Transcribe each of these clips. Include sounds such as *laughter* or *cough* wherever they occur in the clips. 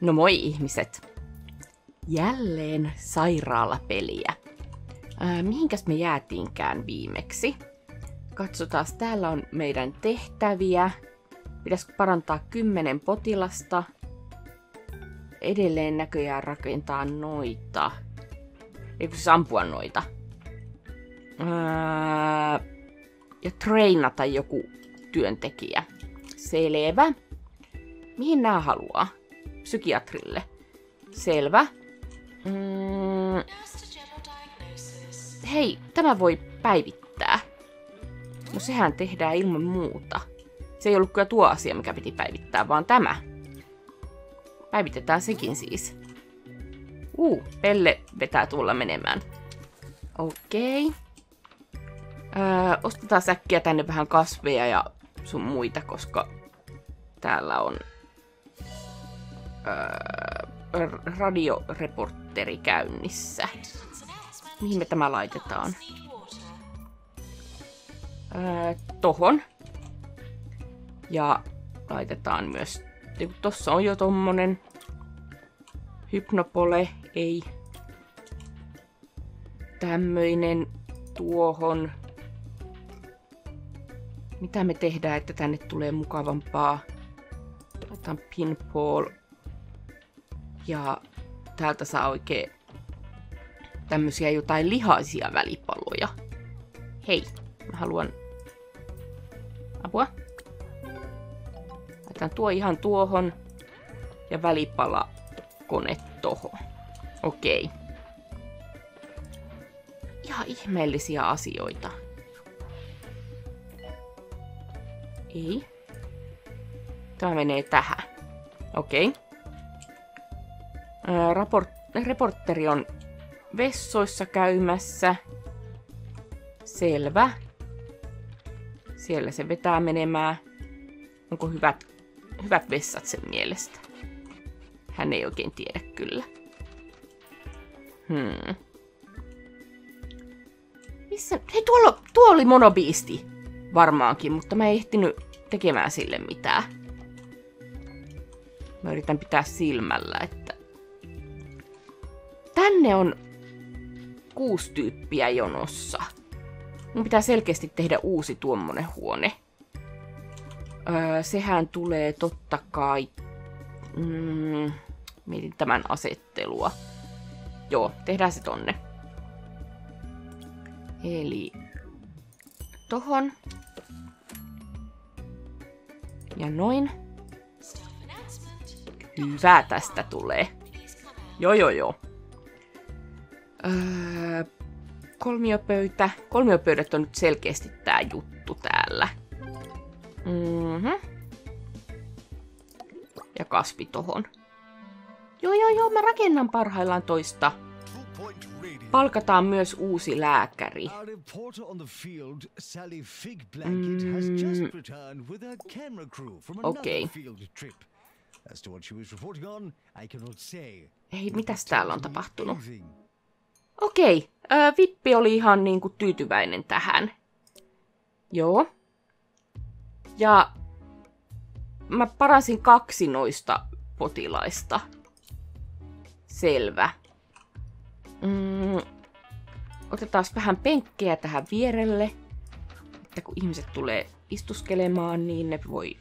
No moi ihmiset. Jälleen sairaalapeliä. Ää, mihinkäs me jäätiinkään viimeksi? Katsotaan, täällä on meidän tehtäviä. Pitäisikö parantaa kymmenen potilasta? Edelleen näköjään rakentaa noita. Eikö siis ampua noita? Ää, ja treenata joku työntekijä. Selvä. Mihin nämä haluaa? Psykiatrille. Selvä. Mm. Hei, tämä voi päivittää. No sehän tehdään ilman muuta. Se ei ollut kyllä tuo asia, mikä piti päivittää, vaan tämä. Päivitetään sekin siis. Uu, Pelle vetää tuolla menemään. Okei. Okay. Öö, ostetaan säkkiä tänne vähän kasveja ja sun muita, koska täällä on öö, radioreporteri käynnissä. Mihin me tämä laitetaan? Öö, tohon. Ja laitetaan myös... Tossa on jo tommonen hypnopole, ei tämmöinen tuohon. Mitä me tehdään, että tänne tulee mukavampaa? Otan pinball. Ja täältä saa oikein tämmöisiä jotain lihaisia välipaloja. Hei, mä haluan apua. Laitan tuo ihan tuohon ja välipala kone tohon. Okei. Ihan ihmeellisiä asioita. Ei. Tämä menee tähän. Okei. Raport- reporteri on vessoissa käymässä. Selvä. Siellä se vetää menemään. Onko hyvät, hyvät vessat sen mielestä? Hän ei oikein tiedä kyllä. Hmm. Missä? Hei, tuolla, tuo oli monobiisti. Varmaankin, mutta mä en ehtinyt tekemään sille mitään. Mä yritän pitää silmällä, että... Tänne on kuusi tyyppiä jonossa. Mun pitää selkeästi tehdä uusi tuommoinen huone. Öö, sehän tulee totta kai... Mm, mietin tämän asettelua. Joo, tehdään se tonne. Eli tohon. Ja noin. Hyvä tästä tulee. Joo, joo, joo. Öö, kolmiopöytä. Kolmiopöydät on nyt selkeästi tää juttu täällä. Mm-hmm. Ja kasvi tohon. Joo, joo, joo, mä rakennan parhaillaan toista. Palkataan myös uusi lääkäri. Mm. Okei. Okay. Ei, mitäs täällä on tapahtunut? Okei, äh, Vippi oli ihan niinku tyytyväinen tähän. Joo. Ja mä parasin kaksi noista potilaista. Selvä. Mm, otetaan vähän penkkejä tähän vierelle, että kun ihmiset tulee istuskelemaan, niin ne voi,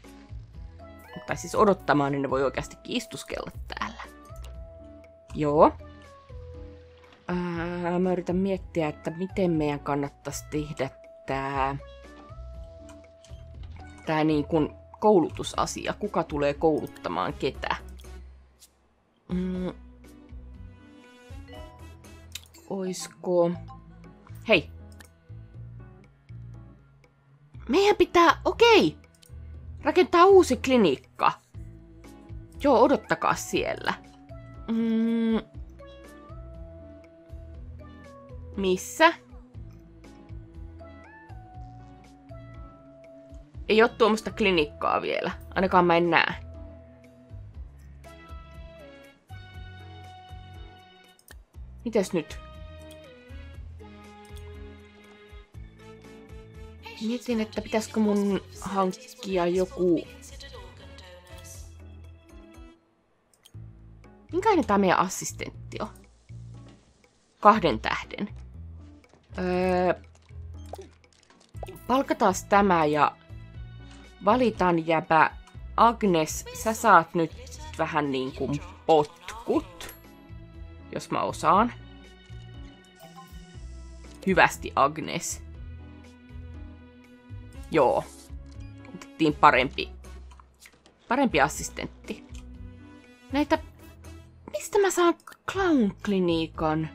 tai siis odottamaan, niin ne voi oikeastikin istuskella täällä. Joo. Ää, mä yritän miettiä, että miten meidän kannattaisi tehdä tää, tää niin kuin koulutusasia. Kuka tulee kouluttamaan ketä. Mm, oisko... Hei. Meidän pitää... Okei. Rakentaa uusi klinikka. Joo, odottakaa siellä. Mm. Missä? Ei ole tuommoista klinikkaa vielä. Ainakaan mä en näe. Mites nyt? Mietin, että pitäisikö mun hankkia joku... Minkäinen tämä meidän assistentti on? Kahden tähden. Öö, palkataan tämä ja valitaan jäpä Agnes, sä saat nyt vähän niin kuin potkut, jos mä osaan. Hyvästi Agnes. Joo. Otettiin parempi, parempi assistentti. Näitä... Mistä mä saan clown-kliniikan?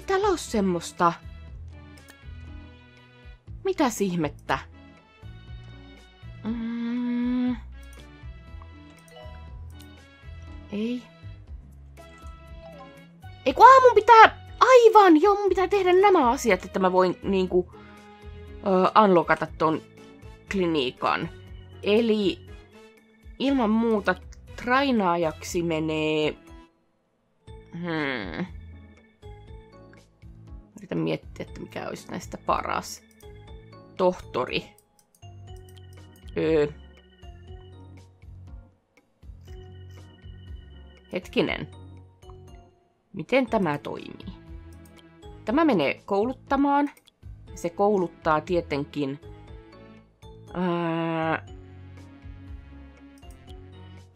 Ei täällä oo semmoista. Mitäs ihmettä? Mm. Ei. Ei kun aamun pitää... Aivan! Joo, mun pitää tehdä nämä asiat, että mä voin niinku... Ö, unlockata ton kliniikan. Eli ilman muuta trainaajaksi menee... Hmm. Yritän miettiä, että mikä olisi näistä paras. Tohtori. Öö. Hetkinen. Miten tämä toimii? Tämä menee kouluttamaan. Se kouluttaa tietenkin ää,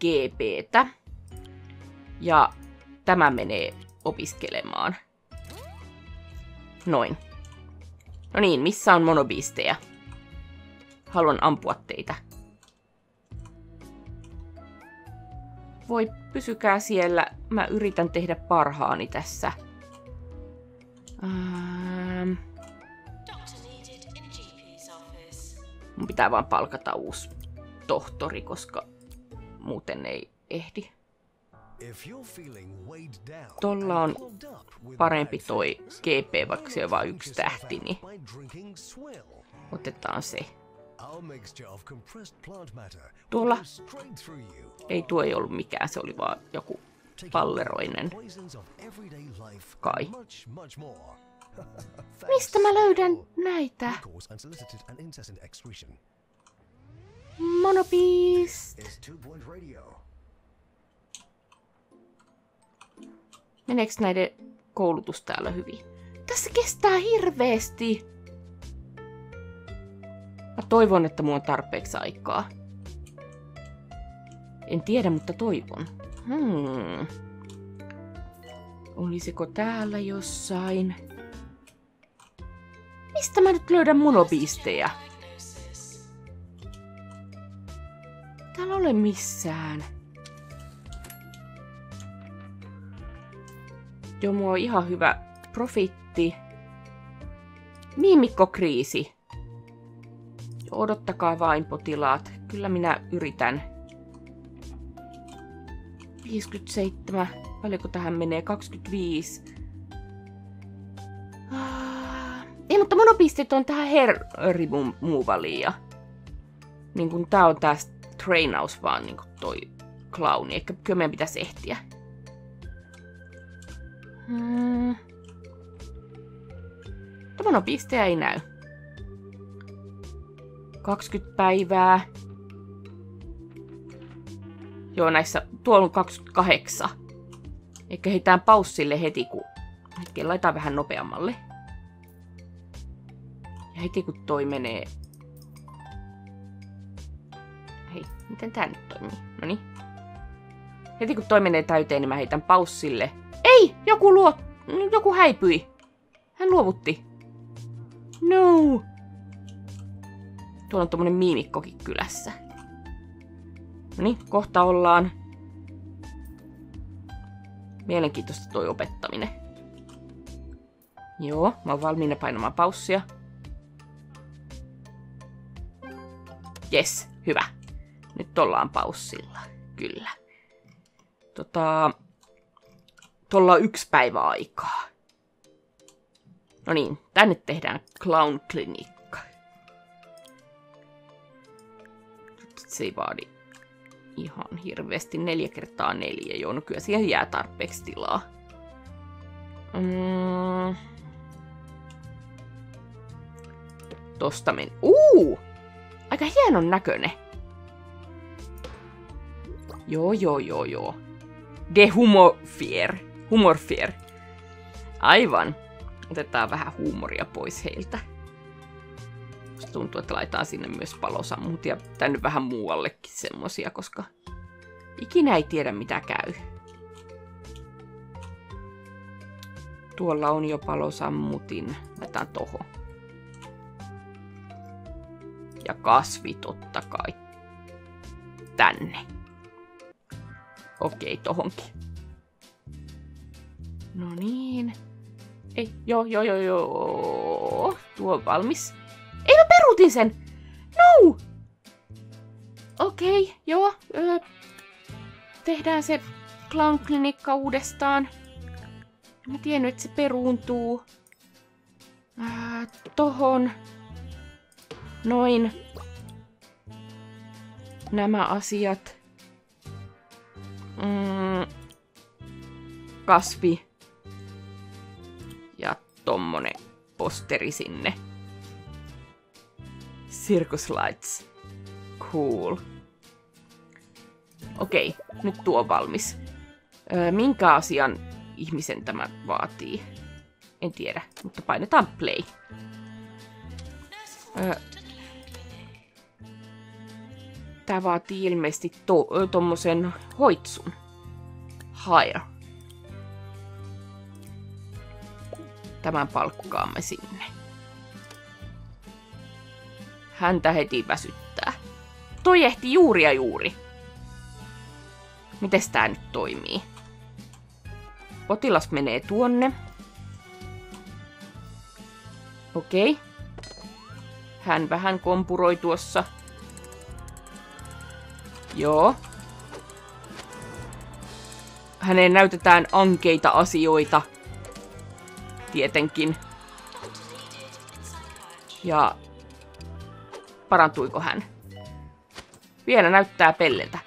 GPtä. Ja tämä menee opiskelemaan. Noin. No niin, missä on monobiistejä? Haluan ampua teitä. Voi, pysykää siellä. Mä yritän tehdä parhaani tässä. Ähm... Mun pitää vaan palkata uusi tohtori, koska muuten ei ehdi. Tolla on parempi toi GP, vaikka se on vain yksi tähti, niin otetaan se. Tuolla ei tuo ei ollut mikään, se oli vaan joku palleroinen. Kai. *laughs* Mistä mä löydän näitä? Monobeast. Meneekö näiden koulutus täällä hyvin? Tässä kestää hirveesti. Mä toivon, että mulla on tarpeeksi aikaa. En tiedä, mutta toivon. Hmm. Olisiko täällä jossain? Mistä mä nyt löydän monobiistejä? Täällä ole missään. Joo, mulla on ihan hyvä profitti. Miimikkokriisi. Odottakaa vain, potilaat. Kyllä minä yritän. 57. Paljonko tähän menee? 25. Ah. Ei, mutta monopistit on tähän hair removaliin niin kun tää on tää trainaus vaan niin toi clowni. Eikä kyllä meidän pitäisi ehtiä. Tämä on pisteä ei näy. 20 päivää. Joo, näissä, tuolla on 28. Eikä heitään paussille heti, kun... Hetken laitetaan vähän nopeammalle. Ja heti kun toi menee... Hei, miten tää nyt toimii? Noniin. Heti kun toi menee täyteen, niin mä heitän paussille. Ei! Joku luo... Joku häipyi. Hän luovutti. No! Tuolla on tommonen miimikkokin kylässä. No niin, kohta ollaan. Mielenkiintoista toi opettaminen. Joo, mä oon valmiina painamaan paussia. Yes, hyvä. Nyt ollaan paussilla. Kyllä. Tota, tuolla on yksi päivä aikaa. No niin, tänne tehdään Clown Clinic. Se ei vaadi ihan hirveästi. Neljä kertaa neljä, joo, no kyllä siihen jää tarpeeksi tilaa. Mm. Tosta men... Uu! Aika hienon näköinen. Joo, joo, joo, joo. De humorfier. Aivan. Otetaan vähän huumoria pois heiltä. Musta tuntuu, että laitetaan sinne myös palosammut ja tänne vähän muuallekin semmosia, koska ikinä ei tiedä mitä käy. Tuolla on jo palosammutin. Laitetaan toho. Ja kasvi totta kai. Tänne. Okei, tohonkin. No niin. Ei, joo, joo, joo, joo. Tuo on valmis. Ei, mä peruutin sen! No! Okei, okay, joo. Öö, tehdään se clown klinikka uudestaan. Mä tiennyt, että se peruuntuu. Ää, tohon. Noin. Nämä asiat. Mm, kasvi. Tommonen posteri sinne. Circus Lights. Cool. Okei, nyt tuo on valmis. Öö, minkä asian ihmisen tämä vaatii? En tiedä, mutta painetaan play. Öö, Tää vaatii ilmeisesti to, tommosen hoitsun. Hire. Tämän palkkaamme sinne. Häntä heti väsyttää. Toi ehti juuri ja juuri. Mites tää nyt toimii? Potilas menee tuonne. Okei. Hän vähän kompuroi tuossa Joo. Häneen näytetään ankeita asioita. Tietenkin. Ja parantuiko hän? Vielä näyttää pelleltä.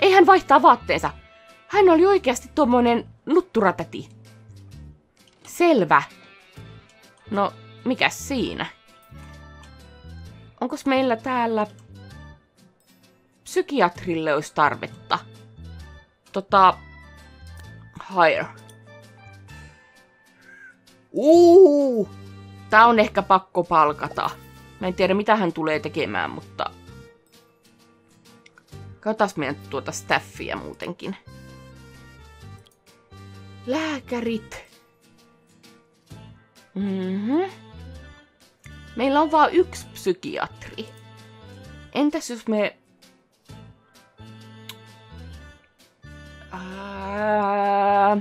Ei hän vaihtaa vaatteensa. Hän oli oikeasti tuommoinen nutturatäti. Selvä. No, mikä siinä? Onkos meillä täällä psykiatrille olisi tarvetta. Tota, hire. Uu, tää on ehkä pakko palkata. Mä en tiedä mitä hän tulee tekemään, mutta... Katas meidän tuota staffia muutenkin. Lääkärit. Mhm. Meillä on vain yksi psykiatri. Entäs jos me Ää...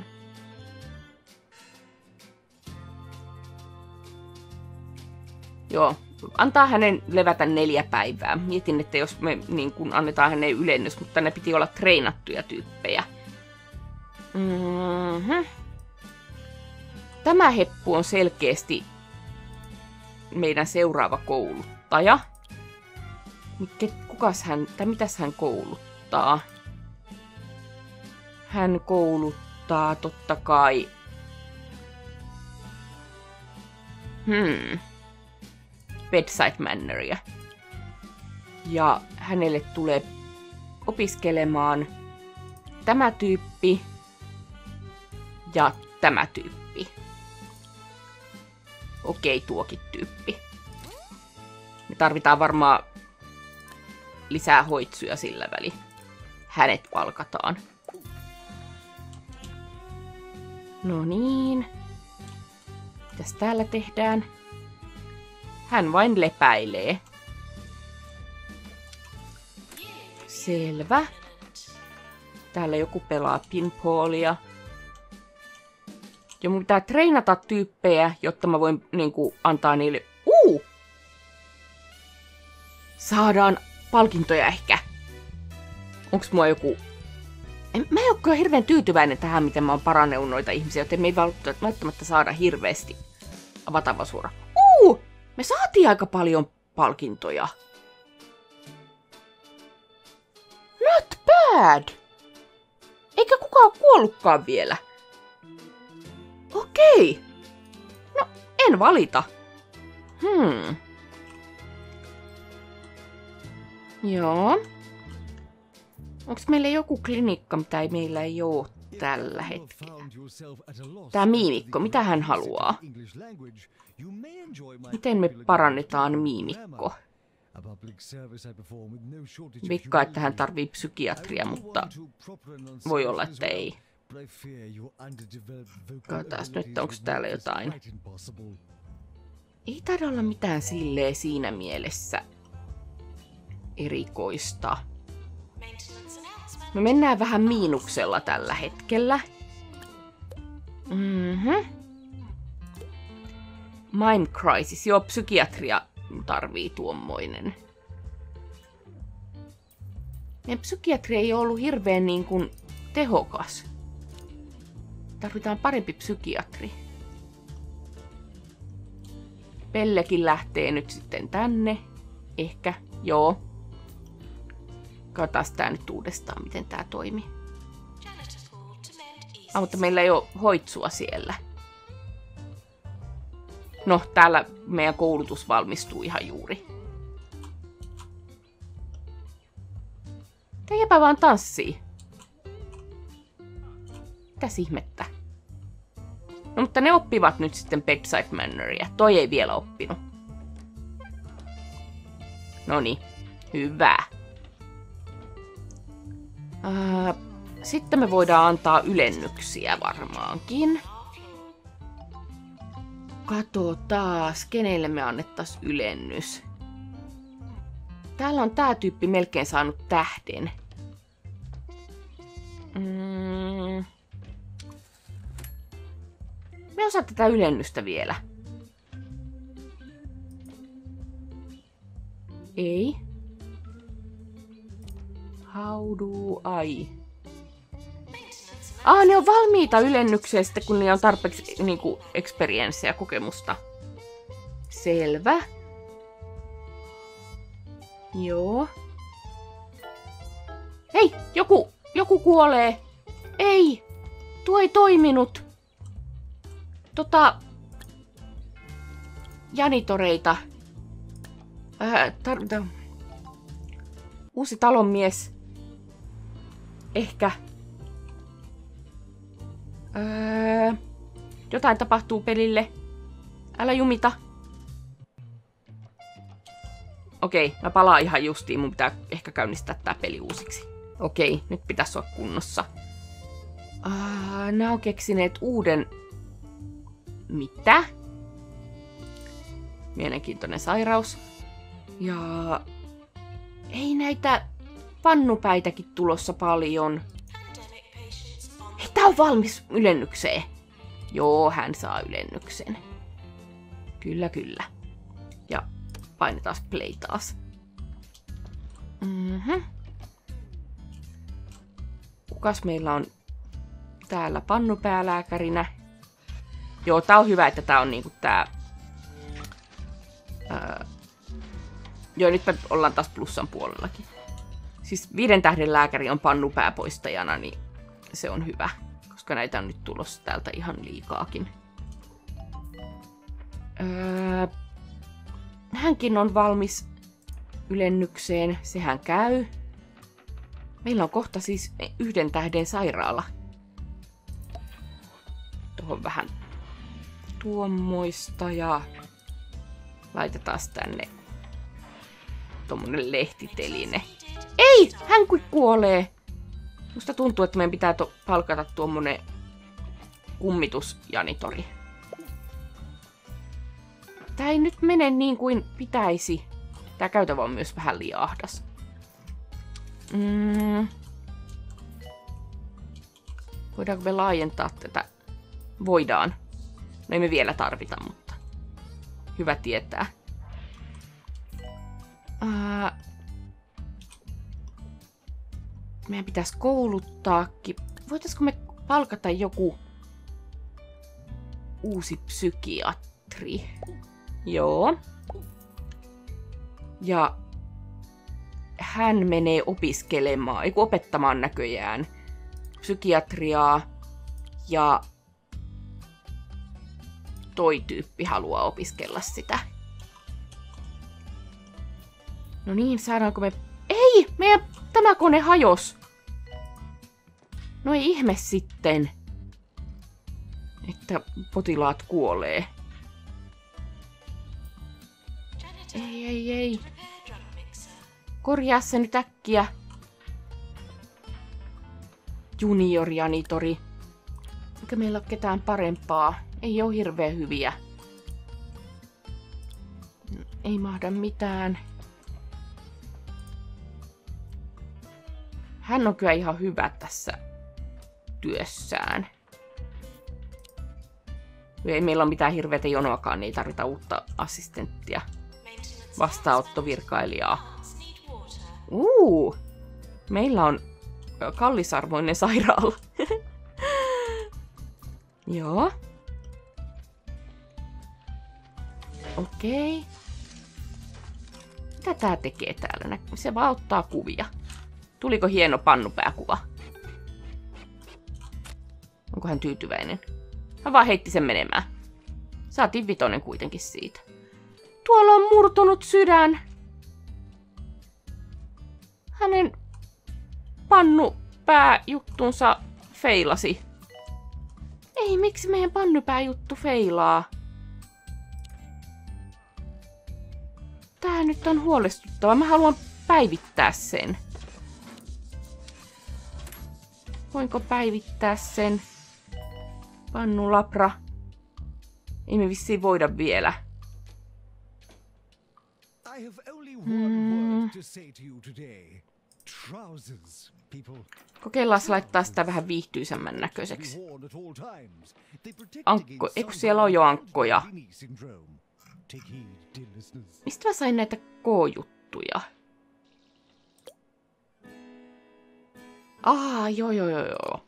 Joo, antaa hänen levätä neljä päivää. Mietin, että jos me niin kun annetaan hänen ylennys, mutta ne piti olla treenattuja tyyppejä. Mm-hmm. Tämä heppu on selkeästi meidän seuraava kouluttaja. Kukas hän, tai mitäs hän kouluttaa? hän kouluttaa totta kai... Hmm. Bedside Manneria. Ja hänelle tulee opiskelemaan tämä tyyppi ja tämä tyyppi. Okei, tuokin tyyppi. Me tarvitaan varmaan lisää hoitsuja sillä väli. Hänet palkataan. No niin. Mitäs täällä tehdään? Hän vain lepäilee. Selvä. Täällä joku pelaa pinballia. Ja mun pitää treenata tyyppejä, jotta mä voin niinku, antaa niille... Uu! Saadaan palkintoja ehkä. Onks mua joku en, mä en ole kyllä hirveän tyytyväinen tähän, miten mä oon noita ihmisiä, joten me ei välttämättä saada hirveästi avatava suora. Me saatiin aika paljon palkintoja. Not bad! Eikä kukaan kuollutkaan vielä. Okei. No, en valita. Hmm. Joo. Onko meillä joku klinikka, mitä ei meillä ei ole tällä hetkellä? Tämä miimikko, mitä hän haluaa? Miten me parannetaan miimikko? Vikka, että hän tarvii psykiatria, mutta voi olla, että ei. Katsotaan nyt, onko täällä jotain. Ei taida olla mitään silleen siinä mielessä erikoista. Me mennään vähän miinuksella tällä hetkellä. Mhm. Mind Crisis. Joo, psykiatria tarvii tuommoinen. Meidän psykiatri ei ollut hirveän niin kuin tehokas. Tarvitaan parempi psykiatri. Pellekin lähtee nyt sitten tänne. Ehkä, joo. Katsotaan tää nyt uudestaan, miten tää toimii. Ah, mutta meillä ei ole hoitsua siellä. No, täällä meidän koulutus valmistuu ihan juuri. Teijäpä vaan tanssii. Mitäs ihmettä? No mutta ne oppivat nyt sitten Bedside Manneria. Toi ei vielä oppinut. No niin, hyvä. Ää, sitten me voidaan antaa ylennyksiä varmaankin. Kato taas, kenelle me annettais ylennys. Täällä on tää tyyppi melkein saanut tähden. Mm. Me osaa tätä ylennystä vielä. Ei. How do I? Ah, ne on valmiita ylennyksiä sitten, kun niillä on tarpeeksi niinku, experienssiä ja kokemusta. Selvä. Joo. Hei, joku, joku kuolee. Ei, tuo ei toiminut. Tota, janitoreita. Äh, tar- uusi talonmies. Ehkä. Öö, jotain tapahtuu pelille. Älä jumita. Okei, mä palaan ihan justiin. Mun pitää ehkä käynnistää tää peli uusiksi. Okei, nyt pitäisi olla kunnossa. Uh, nää on keksineet uuden... Mitä? Mielenkiintoinen sairaus. Ja... Ei näitä pannupäitäkin tulossa paljon. Tää on valmis ylennykseen. Joo, hän saa ylennyksen. Kyllä, kyllä. Ja painetaan play taas. Mhm. Kukas meillä on täällä pannupäälääkärinä? Joo, tää on hyvä, että tää on niinku tää... Ää... Joo, nyt me ollaan taas plussan puolellakin. Siis viiden tähden lääkäri on pannupääpoistajana, niin se on hyvä. Koska näitä on nyt tulossa täältä ihan liikaakin. Öö, hänkin on valmis ylennykseen. Sehän käy. Meillä on kohta siis yhden tähden sairaala. Tuohon vähän tuommoista ja laitetaan tänne tommonen lehtiteline. Ei! Hän kuolee! Musta tuntuu, että meidän pitää to- palkata tuommoinen kummitusjanitori. Tää ei nyt mene niin kuin pitäisi. Tää käytävä on myös vähän liian ahdas. Mm. Voidaanko me laajentaa tätä? Voidaan. No ei me vielä tarvita, mutta hyvä tietää. Uh, meidän pitäisi kouluttaakin. Voitaisiko me palkata joku uusi psykiatri? Joo. Ja hän menee opiskelemaan, ei opettamaan näköjään psykiatriaa ja toi tyyppi haluaa opiskella sitä. No niin, saadaanko me... Ei! Meidän tämä kone hajos! No ei ihme sitten, että potilaat kuolee. Ei, ei, ei. Korjaa se nyt äkkiä. Junior-janitori. Eikä meillä ole ketään parempaa. Ei ole hirveän hyviä. Ei mahda mitään. Hän on kyllä ihan hyvä tässä työssään. Ei meillä ole mitään hirveätä jonoakaan, niin ei tarvita uutta assistenttia. Vastaanottovirkailijaa. Uu! Meillä on kallisarvoinen sairaala. *laughs* Joo. Okei. Okay. Mitä tää tekee täällä? Se vaan ottaa kuvia. Tuliko hieno pannupääkuva? Onko hän tyytyväinen? Hän vaan heitti sen menemään. Saatiin vitonen kuitenkin siitä. Tuolla on murtunut sydän. Hänen pannupääjuttunsa feilasi. Ei, miksi meidän pannupääjuttu feilaa? Tää nyt on huolestuttava. Mä haluan päivittää sen. Voinko päivittää sen? Pannulapra. Ei me vissiin voida vielä. Mm. Kokeillaan laittaa sitä vähän viihtyisemmän näköiseksi. Ankko, eikö siellä on jo ankkoja? Mistä mä sain näitä K-juttuja? Ah, joo joo joo joo.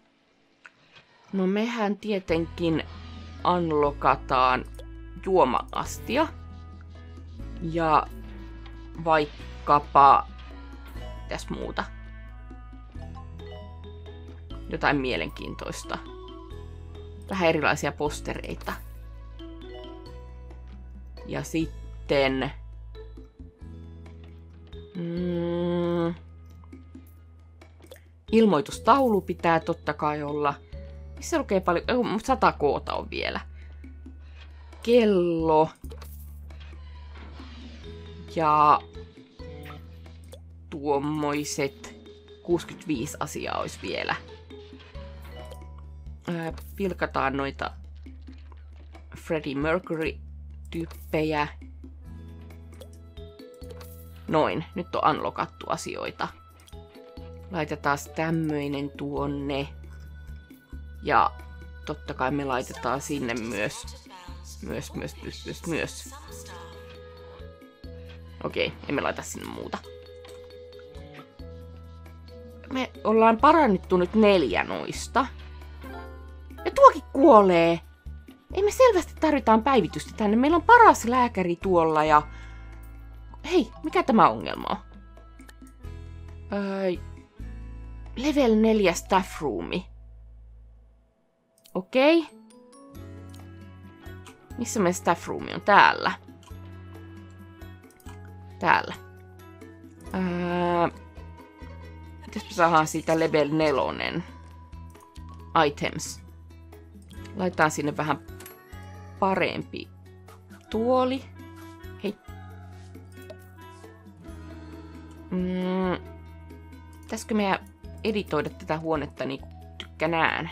No mehän tietenkin unlockataan juoma-astia. Ja vaikkapa... Mitäs muuta? Jotain mielenkiintoista. Vähän erilaisia postereita. Ja sitten... Mm, ilmoitustaulu pitää totta kai olla. Missä lukee paljon? Sata koota on vielä. Kello. Ja tuommoiset 65 asiaa olisi vielä. Ää, pilkataan noita Freddie Mercury-tyyppejä. Noin, nyt on unlockattu asioita. Laitetaan tämmöinen tuonne. Ja totta kai me laitetaan sinne myös, myös, myös, myös, myös, myös. Okei, emme laita sinne muuta. Me ollaan parannettu nyt neljä noista. Ja tuokin kuolee. Ei me selvästi tarvitaan päivitystä tänne. Meillä on paras lääkäri tuolla ja... Hei, mikä tämä ongelma on? Öö, level 4 staff roomi. Okei. Okay. Missä me staff roomi on? Täällä. Täällä. Öö, mitäs me saadaan siitä level 4? Items. Laitetaan sinne vähän parempi tuoli. Hei. Mm, pitäisikö meidän editoida tätä huonetta niin tykkänään?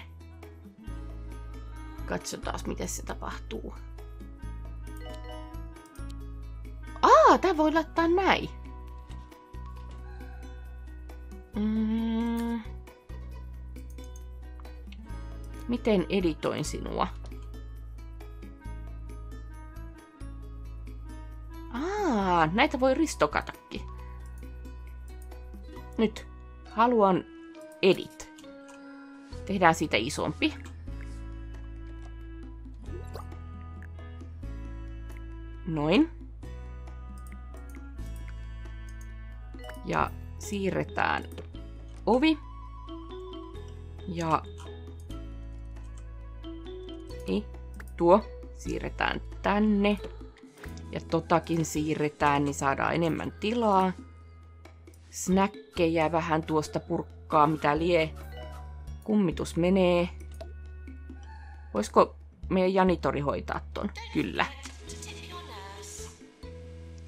Katsotaan, miten se tapahtuu. Aa, tää voi laittaa näin. Mm. Miten editoin sinua? Aa, näitä voi ristokatakin. Nyt. Haluan edit. Tehdään siitä isompi. Noin. Ja siirretään ovi. Ja ei, tuo siirretään tänne. Ja totakin siirretään, niin saadaan enemmän tilaa. Snäkkejä vähän tuosta purkkaa, mitä lie. Kummitus menee. Voisiko meidän janitori hoitaa ton? Kyllä.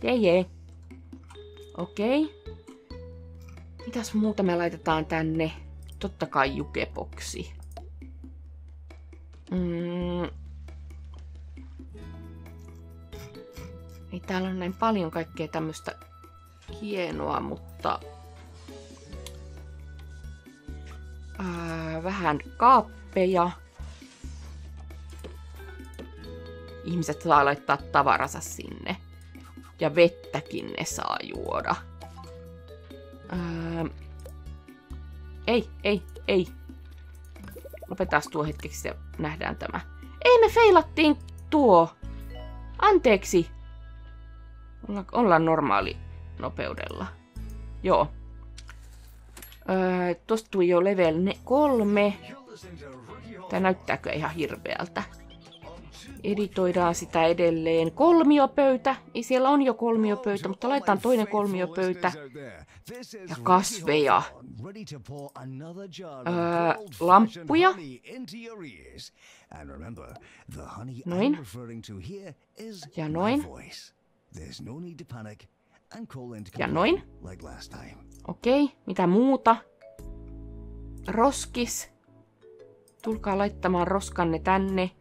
Jee jee. Okei. Okay. Mitäs muuta me laitetaan tänne? Totta kai jukeboksi. Mm. Ei täällä on näin paljon kaikkea tämmöistä hienoa, mutta ää, vähän kaappeja. Ihmiset saa laittaa tavaransa sinne. Ja vettäkin ne saa juoda. Ää, ei, ei, ei. Lopetaan tuo hetkeksi ja nähdään tämä. Ei me feilattiin tuo. Anteeksi. Olla, ollaan normaali nopeudella. Joo. Öö, tosta tuli jo level ne, kolme. Tää näyttääkö ihan hirveältä. Editoidaan sitä edelleen. Kolmiopöytä. Ei siellä on jo kolmiopöytä, mutta laitetaan toinen kolmiopöytä. Ja kasveja. Öö, lamppuja. Noin. Ja noin. Ja noin. Okei, okay, mitä muuta? Roskis. Tulkaa laittamaan roskanne tänne.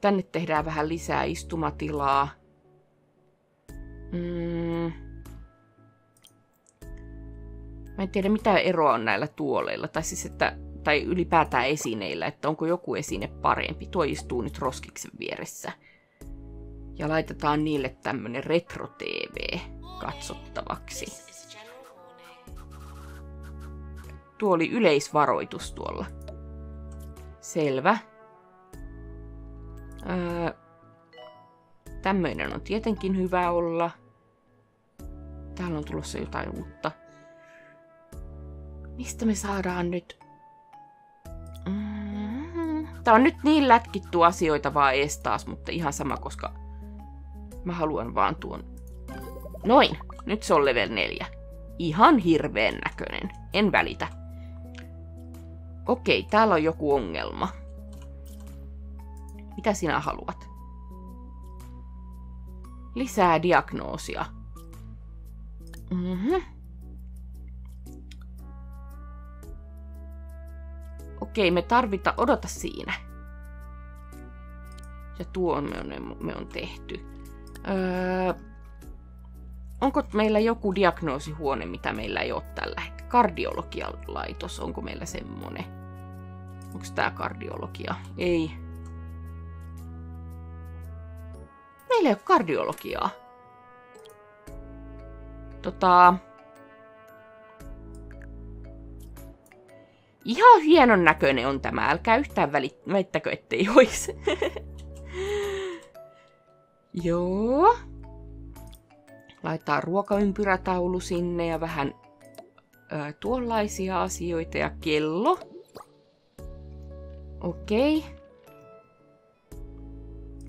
Tänne tehdään vähän lisää istumatilaa. Mm. Mä en tiedä mitä eroa on näillä tuoleilla. Tai siis, että tai ylipäätään esineillä, että onko joku esine parempi. Tuo istuu nyt roskiksen vieressä. Ja laitetaan niille tämmönen retro-tv katsottavaksi. Tuo oli yleisvaroitus tuolla. Selvä. Öö, tämmöinen on tietenkin hyvä olla. Täällä on tulossa jotain uutta. Mistä me saadaan nyt? Mm-hmm. Tää on nyt niin lätkitty asioita vaan ees taas, mutta ihan sama, koska mä haluan vaan tuon. Noin, nyt se on level 4. Ihan hirveän näköinen, en välitä. Okei, täällä on joku ongelma. Mitä sinä haluat? Lisää diagnoosia. Mhm. Okei, me tarvita, odota siinä. Ja tuo me on, me on tehty. Öö, onko meillä joku diagnoosihuone, mitä meillä ei ole tällä hetkellä? Kardiologian laitos, onko meillä semmonen? Onko tää kardiologia? Ei. Meillä ei ole kardiologiaa. Tota... Ihan hienon näköinen on tämä, älkää yhtään väittäkö, ettei *laughs* ois. Joo. Laittaa ruokaympyrätaulu sinne ja vähän ö, tuollaisia asioita ja kello. Okei. Okay.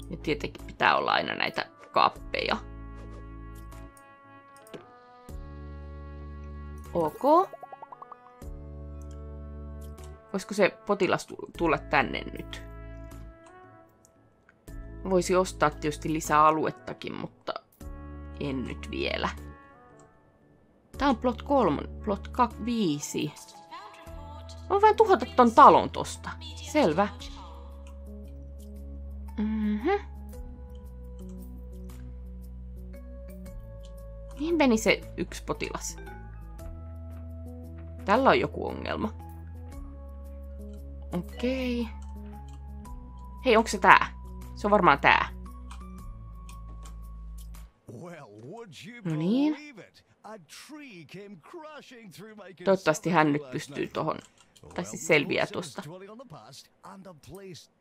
Ja tietenkin pitää olla aina näitä kaappeja. Ok. Voisiko se potilas tulla tänne nyt? Voisi ostaa tietysti lisää aluettakin, mutta en nyt vielä. Tää on plot 3, plot 5. Mä vain tuhota ton talon tosta. Selvä. Mhm. Mihin meni se yksi potilas? Tällä on joku ongelma. Okei. Okay. Hei, onko se tää? Se on varmaan tää. No niin. Toivottavasti hän nyt pystyy tohon. Tai siis selviää tuosta.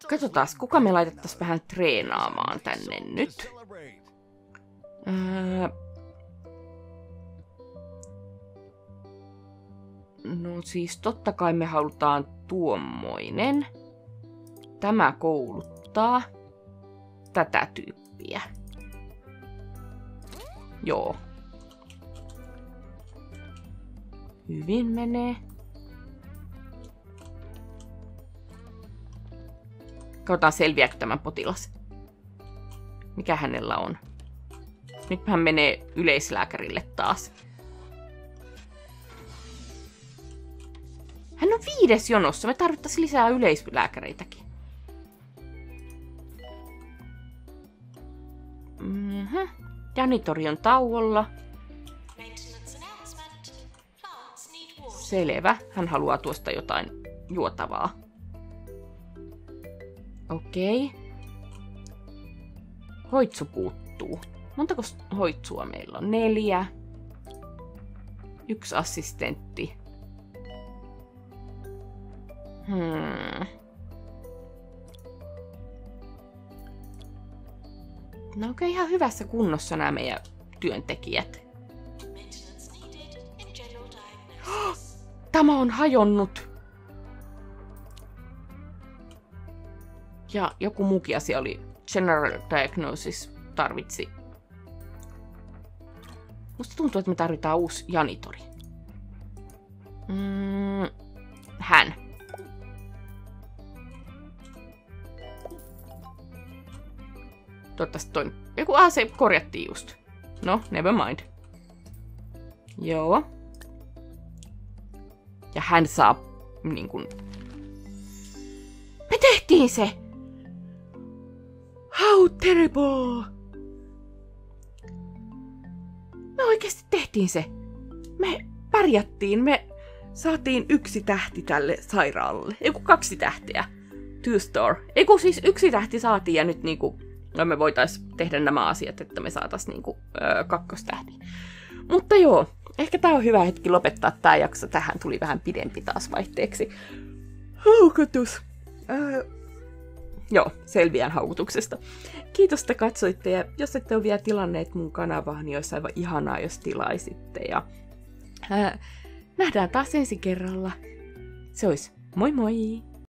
Katsotaan, kuka me laitettaisiin vähän treenaamaan tänne nyt. Öö... No siis totta kai me halutaan tuommoinen. Tämä kouluttaa tätä tyyppiä. Joo. Hyvin menee. Katsotaan selviääkö tämän potilas. Mikä hänellä on? Nyt hän menee yleislääkärille taas. Hän on viides jonossa. Me tarvittaisiin lisää yleislääkäreitäkin. Mm-hmm. Janitori on tauolla. Selvä. Hän haluaa tuosta jotain juotavaa. Okei. Okay. Hoitsu puuttuu. Montako hoitsua meillä on? Neljä. Yksi assistentti. Hmm. No onko ihan hyvässä kunnossa nämä meidän työntekijät? Tämä on hajonnut. Ja joku muukin asia oli General Diagnosis tarvitsi. Musta tuntuu, että me tarvitaan uusi janitori. Mm, hän. Toivottavasti toi... Joku ah, se korjattiin just. No, never mind. Joo. Ja hän saa niin kun... Me tehtiin se! How terrible! Me oikeasti tehtiin se. Me pärjättiin, me saatiin yksi tähti tälle sairaalalle. Eiku kaksi tähteä. Two star. Eiku siis yksi tähti saatiin ja nyt niinku no me voitais tehdä nämä asiat, että me saatais niinku öö, kakkostähti. Mutta joo, ehkä tää on hyvä hetki lopettaa tää jakso. Tähän tuli vähän pidempi taas vaihteeksi. Haukutus. Öö, joo, selviän haukutuksesta. Kiitos, että katsoitte, ja jos ette ole vielä tilanneet mun kanavaa, niin olisi aivan ihanaa, jos tilaisitte. Ja, ää, nähdään taas ensi kerralla. Se olisi moi moi!